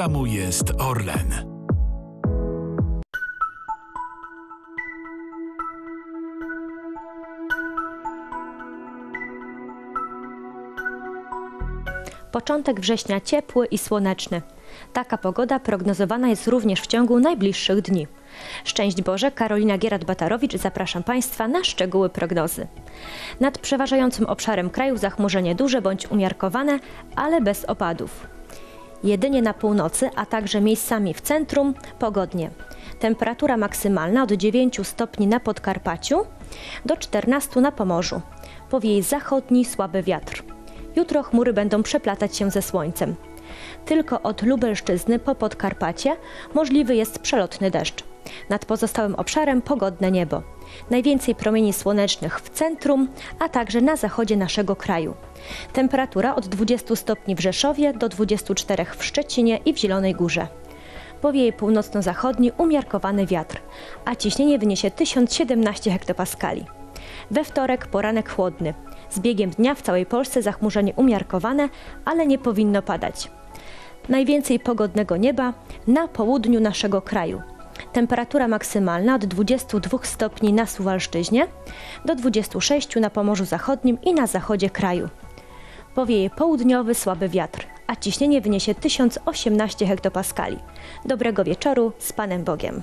programu jest Orlen. Początek września ciepły i słoneczny. Taka pogoda prognozowana jest również w ciągu najbliższych dni. Szczęść Boże, Karolina Gierat-Batarowicz, zapraszam Państwa na szczegóły prognozy. Nad przeważającym obszarem kraju zachmurzenie duże bądź umiarkowane, ale bez opadów. Jedynie na północy, a także miejscami w centrum pogodnie. Temperatura maksymalna od 9 stopni na Podkarpaciu do 14 na Pomorzu. Powieje zachodni słaby wiatr. Jutro chmury będą przeplatać się ze słońcem. Tylko od Lubelszczyzny po Podkarpacie możliwy jest przelotny deszcz. Nad pozostałym obszarem pogodne niebo. Najwięcej promieni słonecznych w centrum, a także na zachodzie naszego kraju. Temperatura od 20 stopni w Rzeszowie do 24 w Szczecinie i w Zielonej Górze. Powieje północno-zachodni umiarkowany wiatr, a ciśnienie wyniesie 1017 hektopaskali. We wtorek poranek chłodny. Z biegiem dnia w całej Polsce zachmurzenie umiarkowane, ale nie powinno padać. Najwięcej pogodnego nieba na południu naszego kraju. Temperatura maksymalna od 22 stopni na Suwalszczyźnie do 26 na Pomorzu Zachodnim i na zachodzie kraju. Powieje południowy słaby wiatr, a ciśnienie wyniesie 1018 hektopaskali. Dobrego wieczoru z Panem Bogiem.